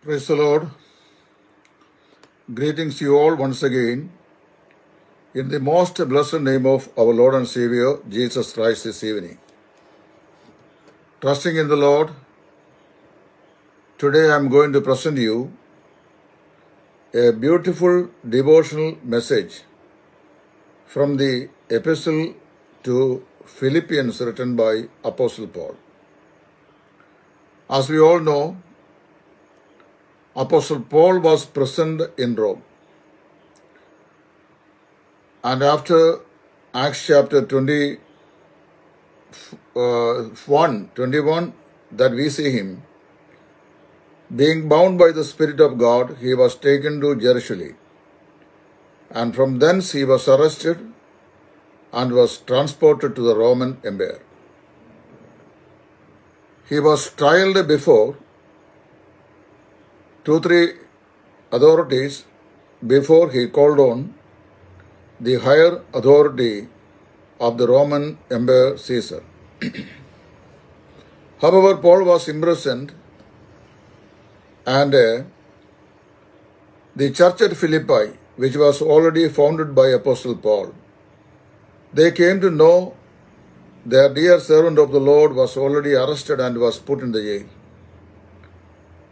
Praise the Lord. Greetings you all once again in the most blessed name of our Lord and Savior Jesus Christ this evening. Trusting in the Lord, today I am going to present you a beautiful devotional message from the epistle to Philippians written by Apostle Paul. As we all know, Apostle Paul was present in Rome. And after Acts chapter 20, uh, 1, 21, that we see him, being bound by the Spirit of God, he was taken to Jerusalem. And from thence he was arrested and was transported to the Roman Empire. He was trialed before two, three authorities before he called on the higher authority of the Roman Emperor Caesar. However, Paul was imprisoned and uh, the church at Philippi, which was already founded by Apostle Paul, they came to know their dear servant of the Lord was already arrested and was put in the jail.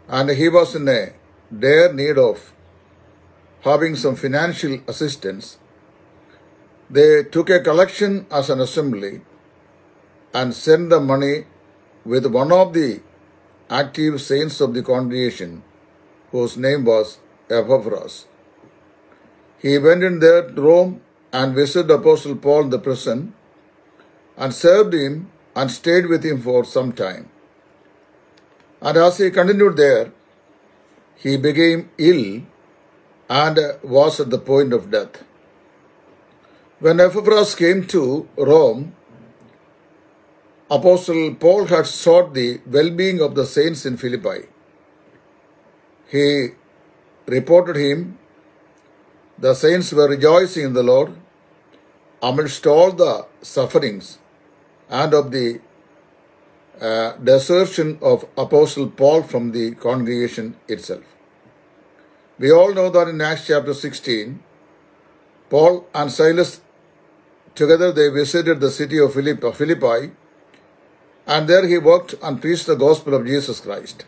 And he was in a dire need of having some financial assistance. They took a collection as an assembly and sent the money with one of the active saints of the congregation, whose name was Epaphras. He went in there to Rome and visited Apostle Paul in the prison and served him and stayed with him for some time. And as he continued there, he became ill and was at the point of death. When Epaphras came to Rome, Apostle Paul had sought the well being of the saints in Philippi. He reported him, the saints were rejoicing in the Lord amidst all the sufferings and of the uh, desertion of Apostle Paul from the congregation itself. We all know that in Acts chapter 16, Paul and Silas together they visited the city of Philippi and there he worked and preached the gospel of Jesus Christ.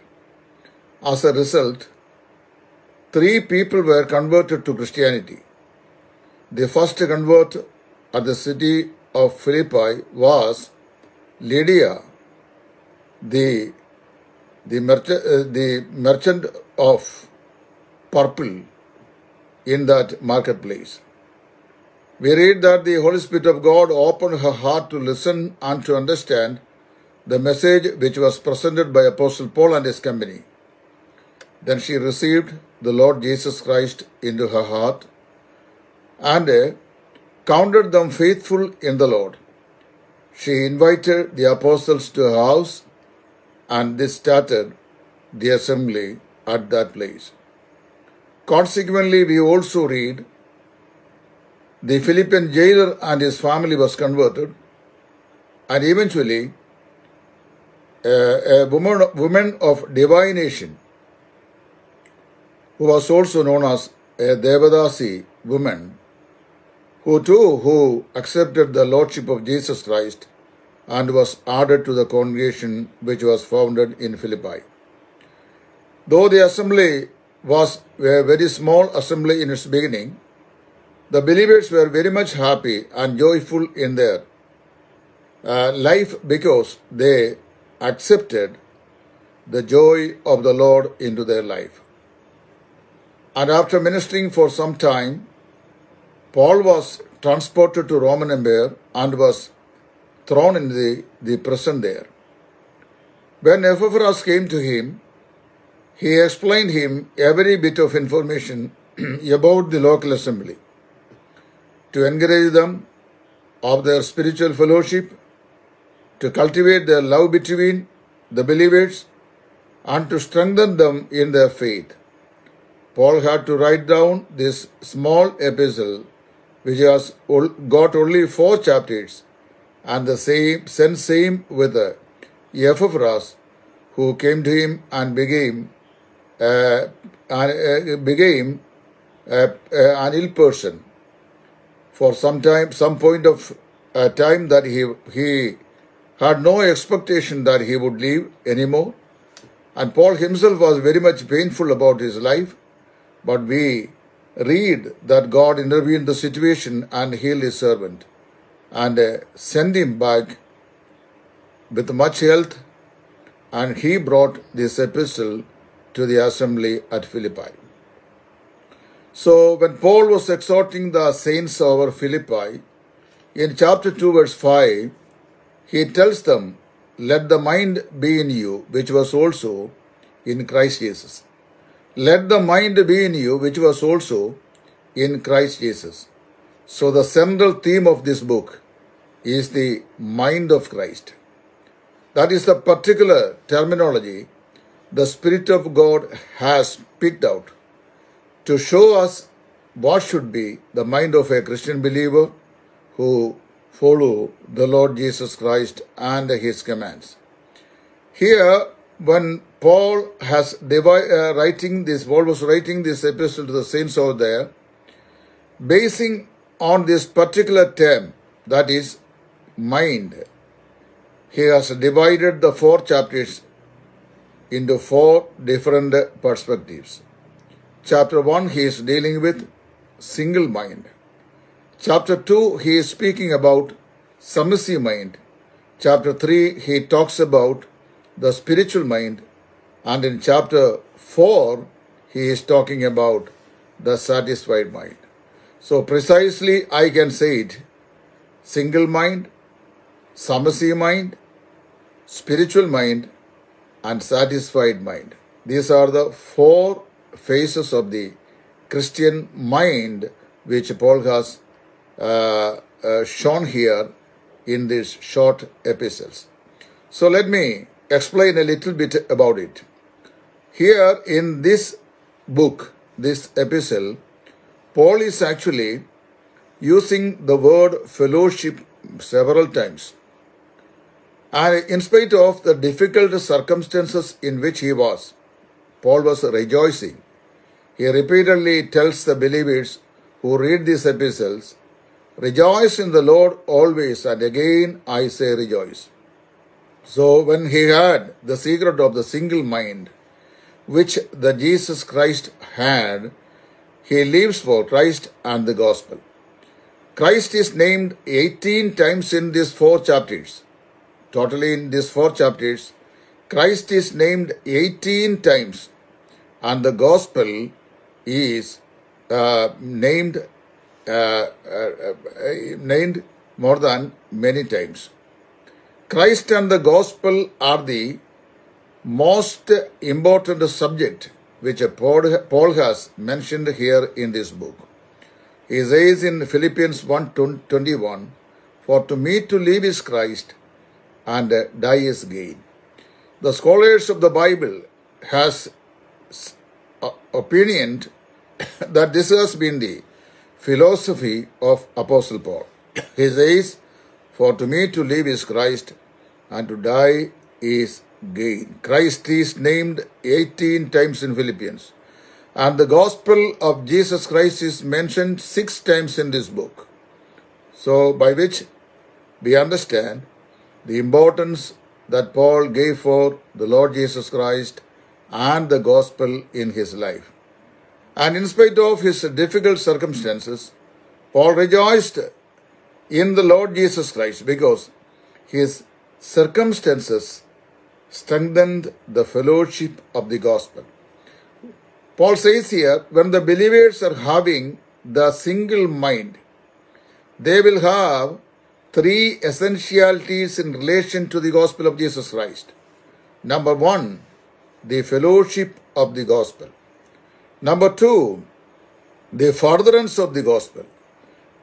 As a result, three people were converted to Christianity. The first convert at the city of Philippi was Lydia, the the merchant, uh, the merchant of purple in that marketplace. We read that the Holy Spirit of God opened her heart to listen and to understand the message which was presented by Apostle Paul and his company. Then she received the Lord Jesus Christ into her heart and uh, counted them faithful in the Lord. She invited the apostles to her house and they started the assembly at that place. Consequently, we also read the Philippian jailer and his family was converted and eventually uh, a woman, woman of divination who was also known as a Devadasi woman who too who accepted the lordship of Jesus Christ and was added to the congregation which was founded in Philippi. Though the assembly was a very small assembly in its beginning, the believers were very much happy and joyful in their uh, life because they accepted the joy of the Lord into their life. And after ministering for some time, Paul was transported to Roman Empire and was thrown in the, the prison there. When Epaphras came to him, he explained him every bit of information about the local assembly to encourage them of their spiritual fellowship, to cultivate their love between the believers, and to strengthen them in their faith. Paul had to write down this small epistle which has got only four chapters, and the same sent same with Epaphras, who came to him and became uh, and, uh, became uh, uh, an ill person. For some time, some point of uh, time that he he had no expectation that he would leave anymore. And Paul himself was very much painful about his life, but we read that God intervened the situation and healed his servant and uh, sent him back with much health, and he brought this epistle to the assembly at Philippi. So, when Paul was exhorting the saints over Philippi, in chapter 2, verse 5, he tells them, Let the mind be in you, which was also in Christ Jesus. Let the mind be in you, which was also in Christ Jesus. So, the central theme of this book is the mind of Christ. That is the particular terminology the Spirit of God has picked out to show us what should be the mind of a Christian believer who follow the Lord Jesus Christ and his commands. Here, when Paul has uh, writing this, Paul was writing this epistle to the saints over there, basing on this particular term, that is mind. He has divided the four chapters into four different perspectives. Chapter 1, he is dealing with single mind. Chapter 2, he is speaking about submissive mind. Chapter 3, he talks about the spiritual mind. And in chapter 4, he is talking about the satisfied mind. So, precisely, I can say it single mind, submissive mind, spiritual mind, and satisfied mind. These are the four phases of the Christian mind which Paul has uh, uh, shown here in these short epistles. So let me explain a little bit about it. Here in this book, this epistle, Paul is actually using the word fellowship several times. And in spite of the difficult circumstances in which he was, Paul was rejoicing. He repeatedly tells the believers who read these epistles, Rejoice in the Lord always, and again I say rejoice. So when he had the secret of the single mind, which the Jesus Christ had, he lives for Christ and the gospel. Christ is named 18 times in these four chapters. Totally in these four chapters, Christ is named 18 times and the gospel is uh, named uh, uh, uh, named more than many times. Christ and the gospel are the most important subject which Paul, has mentioned here in this book. He says in Philippians 1.21, For to me to live is Christ and die is gain. The scholars of the Bible has uh, opinion that this has been the philosophy of Apostle Paul. He says, For to me to live is Christ, and to die is. Christ is named 18 times in Philippians, and the gospel of Jesus Christ is mentioned six times in this book. So, by which we understand the importance that Paul gave for the Lord Jesus Christ and the gospel in his life. And in spite of his difficult circumstances, Paul rejoiced in the Lord Jesus Christ because his circumstances strengthened the fellowship of the gospel. Paul says here, when the believers are having the single mind, they will have three essentialities in relation to the gospel of Jesus Christ. Number one, the fellowship of the gospel. Number two, the furtherance of the gospel.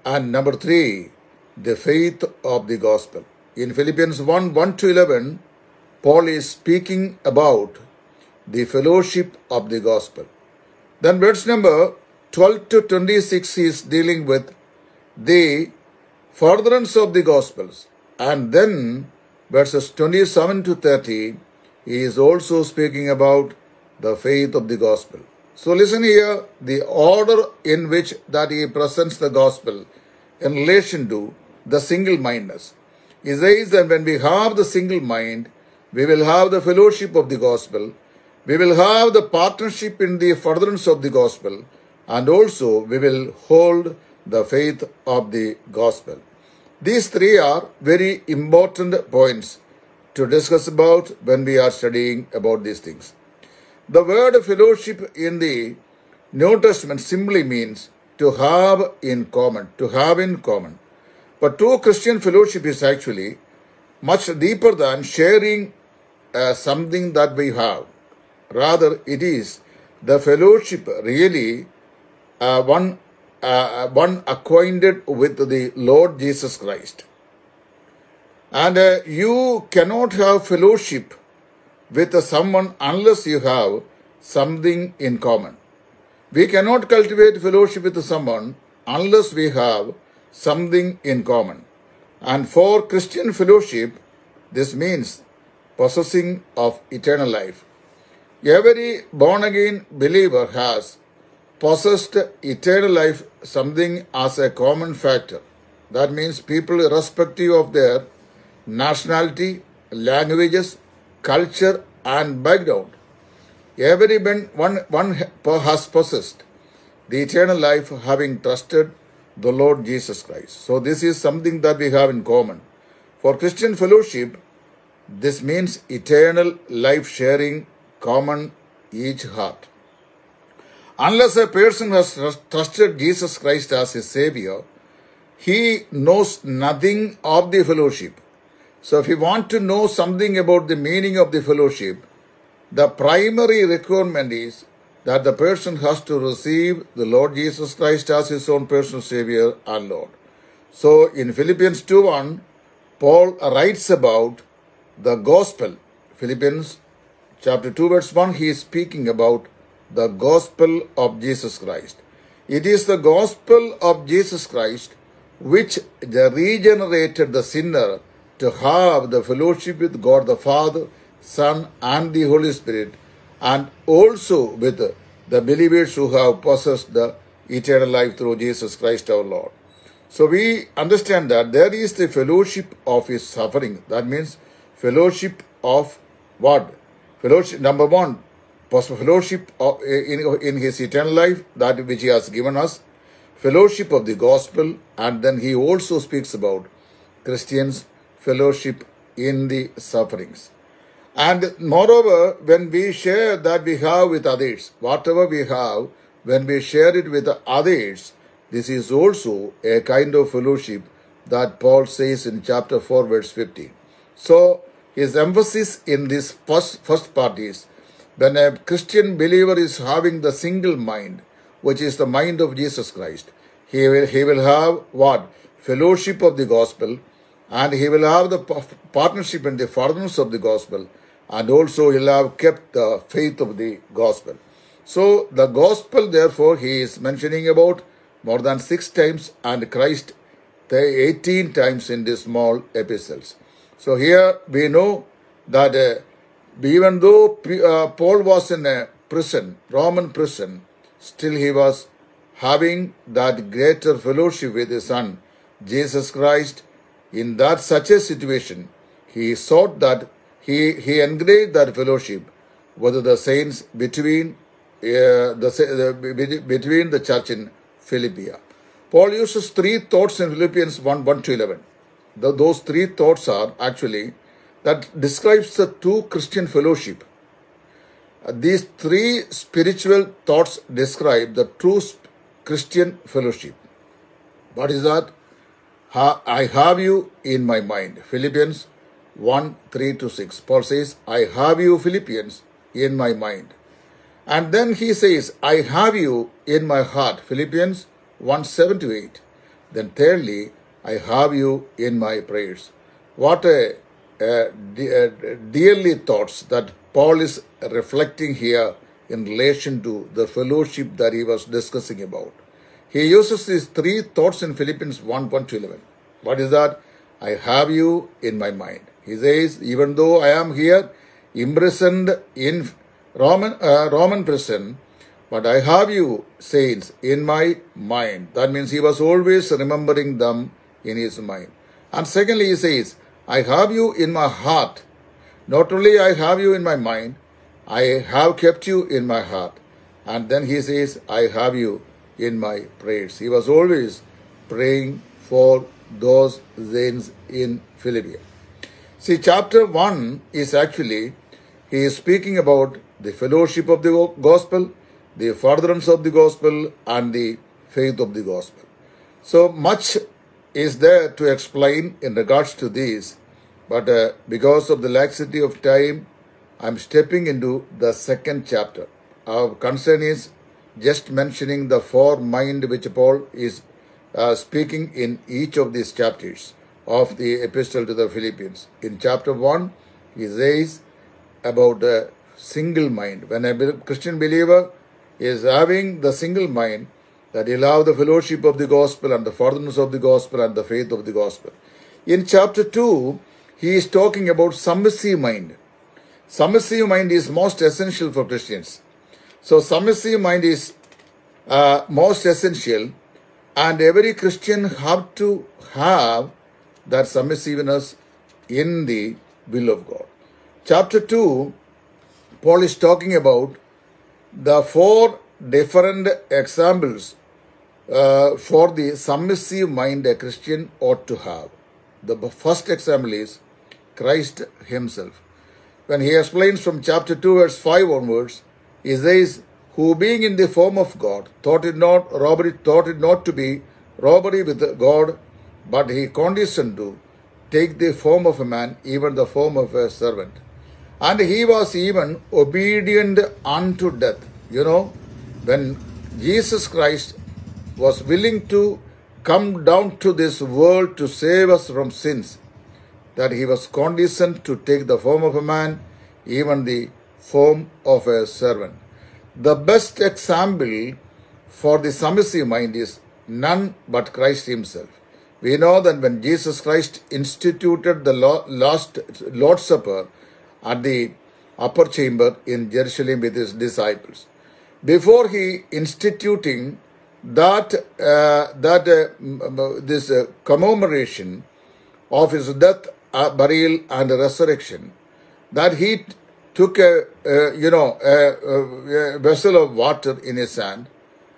And number three, the faith of the gospel. In Philippians 1 1 to 11, Paul is speaking about the fellowship of the gospel. Then, verse number 12 to 26 he is dealing with the furtherance of the gospels. And then, verses 27 to 30, he is also speaking about the faith of the gospel. So listen here, the order in which that he presents the gospel in relation to the single mindedness. He says that when we have the single mind, we will have the fellowship of the gospel, we will have the partnership in the furtherance of the gospel, and also we will hold the faith of the gospel. These three are very important points to discuss about when we are studying about these things. The word fellowship in the New Testament simply means to have in common, to have in common. But true Christian fellowship is actually much deeper than sharing uh, something that we have. Rather, it is the fellowship really uh, one uh, one acquainted with the Lord Jesus Christ. And uh, you cannot have fellowship with someone unless you have something in common. We cannot cultivate fellowship with someone unless we have something in common. And for Christian fellowship, this means possessing of eternal life. Every born again believer has possessed eternal life something as a common factor. That means people irrespective of their nationality, languages, culture and background. Every one, one has possessed the eternal life having trusted the Lord Jesus Christ. So this is something that we have in common. For Christian fellowship, this means eternal life sharing common each heart. Unless a person has trusted Jesus Christ as his Savior, he knows nothing of the fellowship. So if you want to know something about the meaning of the fellowship, the primary requirement is that the person has to receive the Lord Jesus Christ as his own personal Savior and Lord. So in Philippians 2.1, Paul writes about the gospel. Philippians chapter 2 verse 1, he is speaking about the gospel of Jesus Christ. It is the gospel of Jesus Christ which regenerated the sinner to have the fellowship with God the Father, Son, and the Holy Spirit, and also with the believers who have possessed the eternal life through Jesus Christ our Lord. So we understand that there is the fellowship of his suffering. That means fellowship of what? Fellowship, number one, fellowship of, in, in his eternal life, that which he has given us, fellowship of the gospel, and then he also speaks about Christians' fellowship in the sufferings. And moreover, when we share that we have with others, whatever we have, when we share it with others, this is also a kind of fellowship that Paul says in chapter 4, verse 15. So, his emphasis in this first, first part is when a Christian believer is having the single mind, which is the mind of Jesus Christ, he will, he will have what? Fellowship of the gospel, and he will have the partnership and the furtherance of the gospel, and also he'll have kept the faith of the gospel. So the gospel, therefore, he is mentioning about more than six times, and Christ 18 times in these small epistles. So here we know that uh, even though uh, Paul was in a prison, Roman prison, still he was having that greater fellowship with his son, Jesus Christ. In that such a situation, he sought that, he, he engaged that fellowship with the saints between uh, the, between the church in Philippia. Paul uses three thoughts in Philippians 1, 1 to 11. The, those three thoughts are actually that describes the true Christian fellowship. These three spiritual thoughts describe the true Christian fellowship. What is that? I have you in my mind. Philippians 1 3 to 6. Paul says, I have you, Philippians, in my mind. And then he says, I have you in my heart. Philippians 1 7 to 8. Then thirdly, I have you in my prayers. What a uh, dearly thoughts that Paul is reflecting here in relation to the fellowship that he was discussing about. He uses these three thoughts in Philippians 1 1 to 11. What is that? I have you in my mind. He says, even though I am here imprisoned in Roman, uh, Roman prison, but I have you, saints, in my mind. That means he was always remembering them in his mind. And secondly, he says, I have you in my heart. Not only I have you in my mind, I have kept you in my heart. And then he says, I have you in my prayers. He was always praying for those saints in Philippi. See, chapter 1 is actually, he is speaking about the fellowship of the gospel, the furtherance of the gospel, and the faith of the gospel. So much is there to explain in regards to these, but uh, because of the laxity of time, I'm stepping into the second chapter. Our concern is just mentioning the four mind which Paul is uh, speaking in each of these chapters of the epistle to the Philippians. In chapter 1, he says about the single mind. When a Christian believer is having the single mind, that he'll have the fellowship of the gospel and the furtherance of the gospel and the faith of the gospel. In chapter 2, he is talking about submissive mind. Submissive mind is most essential for Christians. So submissive mind is uh, most essential and every Christian have to have that submissiveness in the will of God. Chapter 2, Paul is talking about the four different examples uh, for the submissive mind a Christian ought to have. The first example is Christ Himself. When he explains from chapter 2, verse 5 onwards, he says, Who being in the form of God, thought it not robbery, thought it not to be robbery with God, but he condescended to take the form of a man, even the form of a servant. And he was even obedient unto death. You know, when Jesus Christ was willing to come down to this world to save us from sins, that he was condescended to take the form of a man, even the form of a servant. The best example for the submissive mind is none but Christ himself. We know that when Jesus Christ instituted the last Lord's Supper at the upper chamber in Jerusalem with his disciples, before he instituting that uh, that uh, this uh, commemoration of his death, uh, burial, and resurrection, that he took a you know a, a, vessel of water in his hand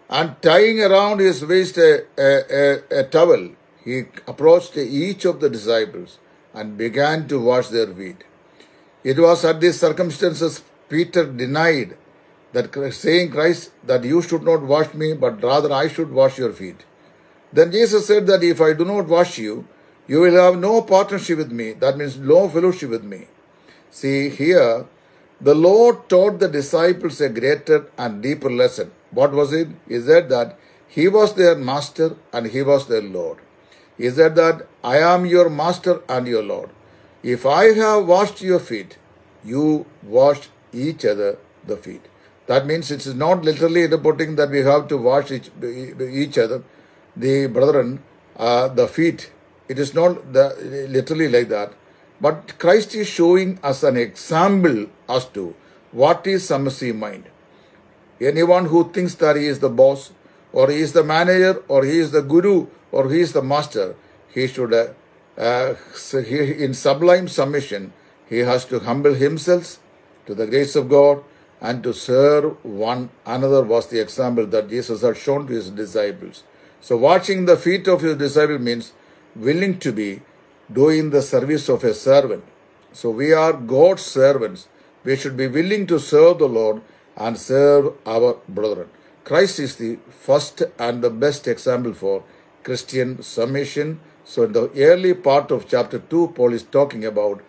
and tying around his waist a, a, a, towel, he approached each of the disciples and began to wash their feet. It was at these circumstances Peter denied that saying Christ that you should not wash me, but rather I should wash your feet. Then Jesus said that if I do not wash you, you will have no partnership with me. That means no fellowship with me. See here, the Lord taught the disciples a greater and deeper lesson. What was it? He said that he was their master and he was their Lord. He said that I am your master and your Lord. If I have washed your feet, you wash each other the feet. That means it is not literally reporting that we have to wash each, each other, the brethren, uh, the feet. It is not the, literally like that. But Christ is showing us an example as to what is submissive mind. Anyone who thinks that he is the boss, or he is the manager, or he is the guru, or he is the master, he should, uh, uh, in sublime submission, he has to humble himself to the grace of God and to serve one another was the example that Jesus had shown to his disciples. So watching the feet of his disciple means willing to be doing the service of a servant. So we are God's servants. We should be willing to serve the Lord and serve our brethren. Christ is the first and the best example for Christian submission. So, in the early part of chapter 2, Paul is talking about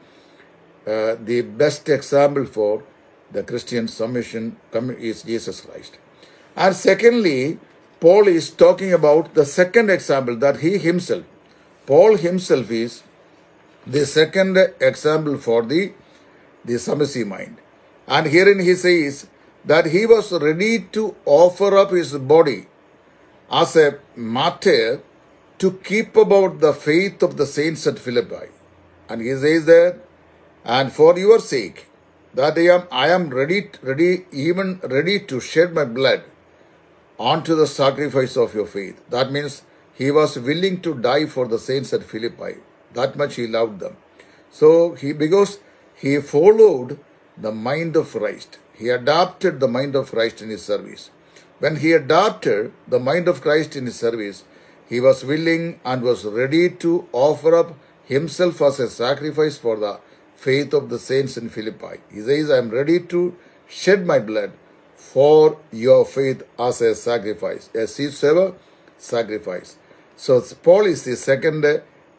uh, the best example for the Christian submission is Jesus Christ. And secondly, Paul is talking about the second example that he himself, Paul himself is the second example for the, the submissive mind. And herein he says, that he was ready to offer up his body as a martyr to keep about the faith of the saints at Philippi. And he says there, and for your sake, that I am, I am ready, ready, even ready to shed my blood onto the sacrifice of your faith. That means he was willing to die for the saints at Philippi. That much he loved them. So he, because he followed the mind of Christ, he adopted the mind of Christ in his service. When he adopted the mind of Christ in his service, he was willing and was ready to offer up himself as a sacrifice for the faith of the saints in Philippi. He says, I am ready to shed my blood for your faith as a sacrifice, a seed sacrifice. So Paul is the second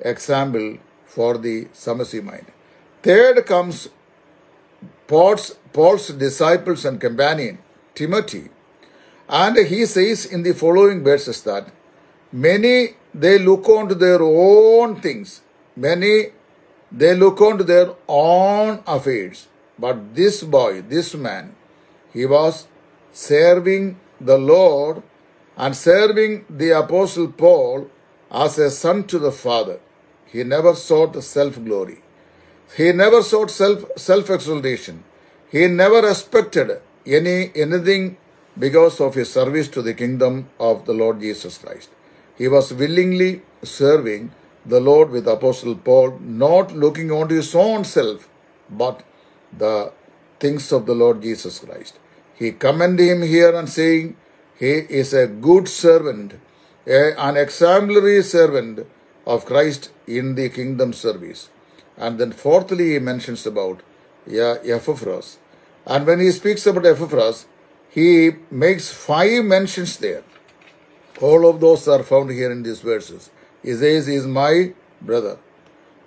example for the submissive mind. Third comes Paul's, Paul's disciples and companion, Timothy. And he says in the following verses that many they look on to their own things, many they look on to their own affairs. But this boy, this man, he was serving the Lord and serving the Apostle Paul as a son to the Father. He never sought self glory. He never sought self self exaltation. He never expected any anything because of his service to the kingdom of the Lord Jesus Christ. He was willingly serving the Lord with Apostle Paul, not looking on his own self, but the things of the Lord Jesus Christ. He commended him here and saying, he is a good servant, a, an exemplary servant of Christ in the kingdom service. And then fourthly, he mentions about yeah. And when he speaks about Epaphras, he makes five mentions there. All of those are found here in these verses. He says, He is my brother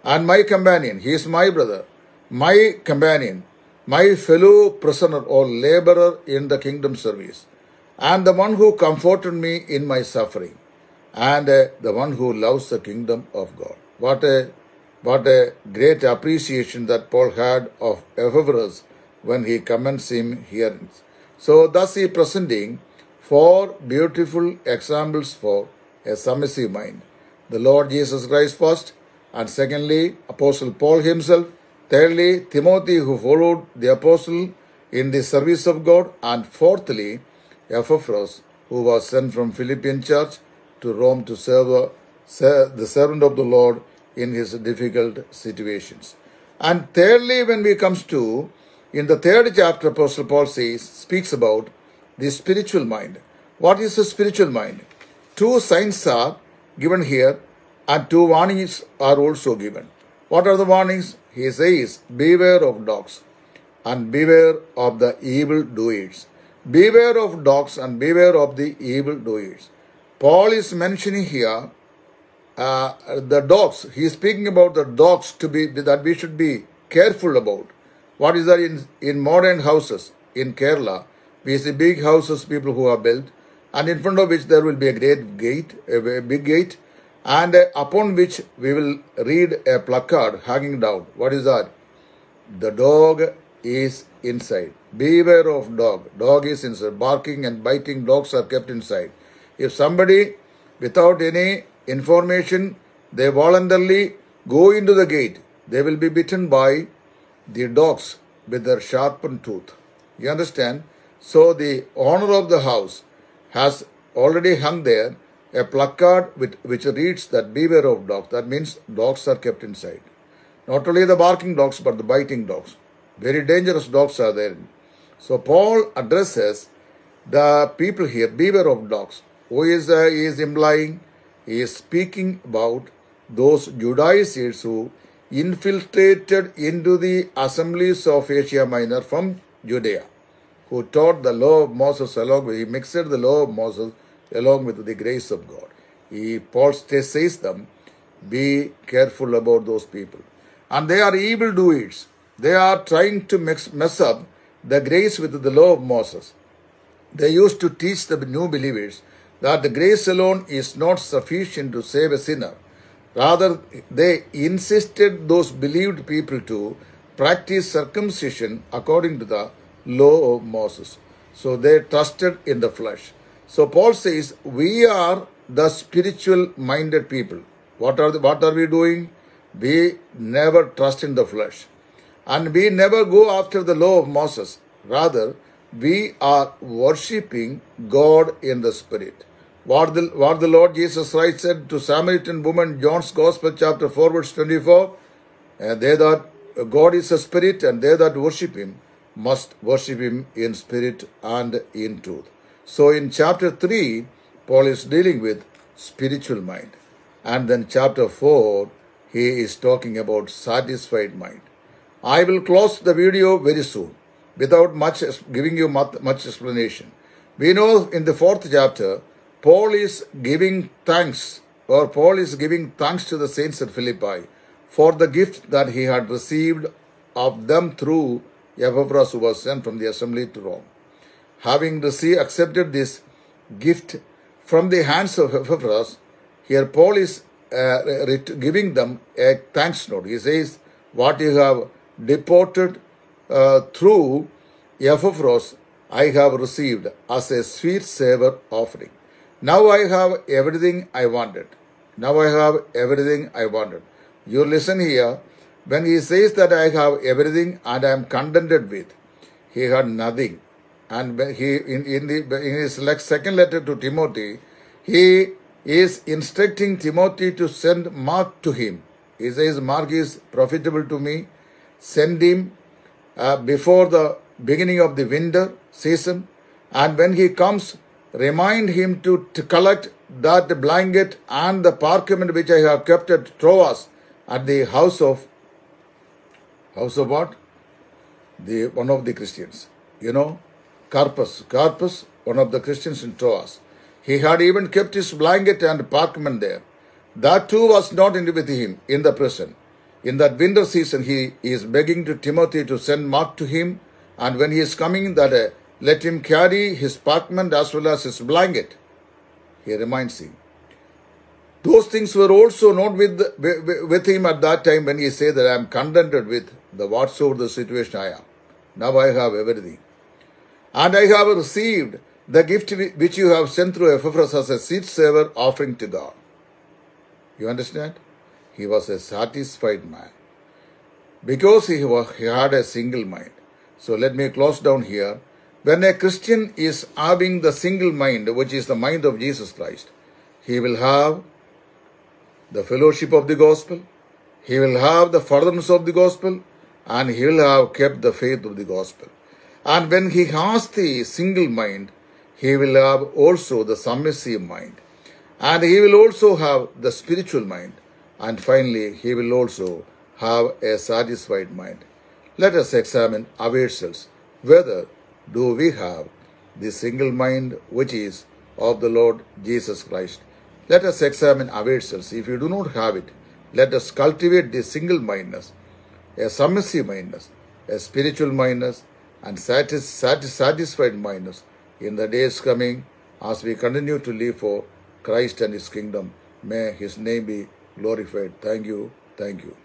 and my companion. He is my brother, my companion, my fellow prisoner or laborer in the kingdom service, and the one who comforted me in my suffering, and uh, the one who loves the kingdom of God. What a what a great appreciation that Paul had of Epaphras when he commends him here. So thus he presenting four beautiful examples for a submissive mind. The Lord Jesus Christ first, and secondly, Apostle Paul himself, thirdly, Timothy who followed the apostle in the service of God, and fourthly, Epaphras who was sent from Philippian church to Rome to serve uh, the servant of the Lord in his difficult situations. And thirdly, when we comes to, in the third chapter, Apostle Paul says, speaks about the spiritual mind. What is the spiritual mind? Two signs are given here and two warnings are also given. What are the warnings? He says, Beware of dogs and beware of the evil doers. Beware of dogs and beware of the evil doers. Paul is mentioning here uh, the dogs. He is speaking about the dogs to be that we should be careful about. What is that in, in modern houses in Kerala? We see big houses people who are built and in front of which there will be a great gate, a big gate, and upon which we will read a placard hanging down. What is that? The dog is inside. Beware of dog. Dog is inside. Barking and biting dogs are kept inside. If somebody, without any information, they voluntarily go into the gate, they will be bitten by the dogs with their sharpened tooth. You understand? So the owner of the house has already hung there a placard with, which reads that beware of dogs. That means dogs are kept inside. Not only the barking dogs, but the biting dogs. Very dangerous dogs are there. So Paul addresses the people here, beware of dogs. Who is, uh, is implying? He is speaking about those Judaizers who infiltrated into the assemblies of Asia Minor from Judea who taught the law of Moses along with, he mixed the law of Moses along with the grace of God. He, Paul says them, be careful about those people. And they are evil doers. They are trying to mix, mess up the grace with the law of Moses. They used to teach the new believers that the grace alone is not sufficient to save a sinner. Rather, they insisted those believed people to practice circumcision according to the law of Moses. So they trusted in the flesh. So Paul says, we are the spiritual minded people. What are, the, what are we doing? We never trust in the flesh. And we never go after the law of Moses. Rather, we are worshipping God in the Spirit. What the, what the Lord Jesus Christ said to Samaritan woman, John's Gospel, chapter 4, verse 24, and they that uh, God is a spirit, and they that worship him must worship him in spirit and in truth. So in chapter 3, Paul is dealing with spiritual mind. And then chapter 4, he is talking about satisfied mind. I will close the video very soon without much giving you much explanation. We know in the fourth chapter, Paul is giving thanks, or Paul is giving thanks to the saints at Philippi for the gift that he had received of them through Epaphras who was sent from the assembly to Rome. Having received, accepted this gift from the hands of Epaphras, here Paul is uh, giving them a thanks note. He says, what you have deported uh, through Epaphras, I have received as a sweet savor offering. Now I have everything I wanted. Now I have everything I wanted. You listen here. When he says that I have everything and I am contented with, he had nothing. And he in, in, the, in his second letter to Timothy, he is instructing Timothy to send Mark to him. He says, Mark is profitable to me. Send him uh, before the beginning of the winter season. And when he comes, remind him to, to collect that blanket and the parchment which I have kept at Troas at the house of house of what? The one of the Christians. You know, Carpus. Carpus, one of the Christians in Troas. He had even kept his blanket and parchment there. That too was not in with him in the prison. In that winter season, he is begging to Timothy to send Mark to him, and when he is coming, that uh, let him carry his parchment as well as his blanket. He reminds him. Those things were also not with, with him at that time when he said that I am contented with the whatsoever the situation I am. Now I have everything. And I have received the gift which you have sent through Epaphras as a seed saver offering to God. You understand? He was a satisfied man. Because he, was, he had a single mind. So let me close down here. When a Christian is having the single mind, which is the mind of Jesus Christ, he will have the fellowship of the gospel, he will have the furtherance of the gospel, and he will have kept the faith of the gospel. And when he has the single mind, he will have also the submissive mind. And he will also have the spiritual mind. And finally, he will also have a satisfied mind. Let us examine ourselves whether do we have the single mind which is of the Lord Jesus Christ let us examine ourselves. If you do not have it, let us cultivate this single mindedness, a submissive mindedness, a spiritual mindedness, and satis satis satisfied mindedness in the days coming as we continue to live for Christ and His kingdom. May His name be glorified. Thank you. Thank you.